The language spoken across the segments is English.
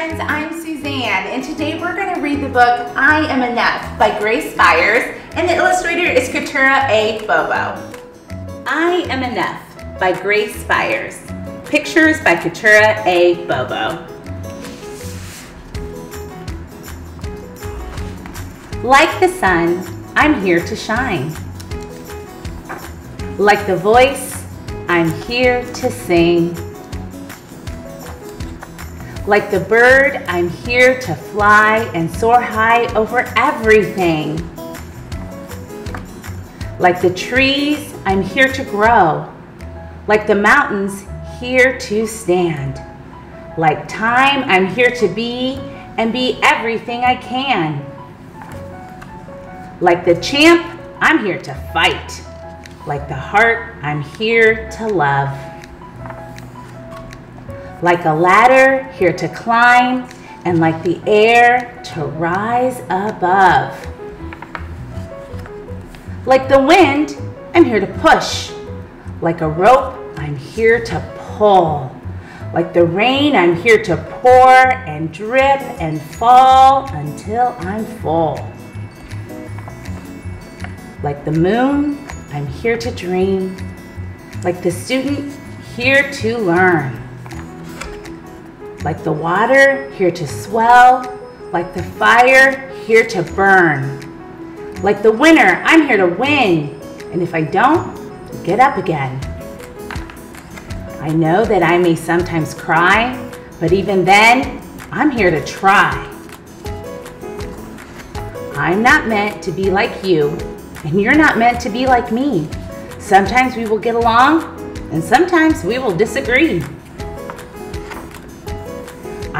friends, I'm Suzanne, and today we're going to read the book I Am Enough by Grace Byers, and the illustrator is Keturah A. Bobo. I Am Enough by Grace Byers. Pictures by Keturah A. Bobo. Like the sun, I'm here to shine. Like the voice, I'm here to sing. Like the bird, I'm here to fly and soar high over everything. Like the trees, I'm here to grow. Like the mountains, here to stand. Like time, I'm here to be and be everything I can. Like the champ, I'm here to fight. Like the heart, I'm here to love. Like a ladder, here to climb, and like the air, to rise above. Like the wind, I'm here to push. Like a rope, I'm here to pull. Like the rain, I'm here to pour and drip and fall until I'm full. Like the moon, I'm here to dream. Like the student, here to learn. Like the water, here to swell. Like the fire, here to burn. Like the winner, I'm here to win. And if I don't, get up again. I know that I may sometimes cry, but even then, I'm here to try. I'm not meant to be like you, and you're not meant to be like me. Sometimes we will get along, and sometimes we will disagree.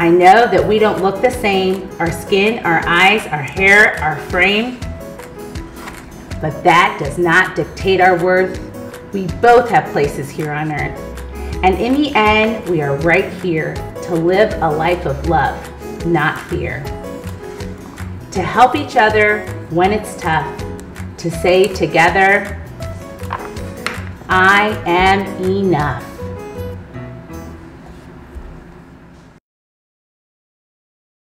I know that we don't look the same, our skin, our eyes, our hair, our frame, but that does not dictate our worth. We both have places here on earth. And in the end, we are right here to live a life of love, not fear. To help each other when it's tough, to say together, I am enough.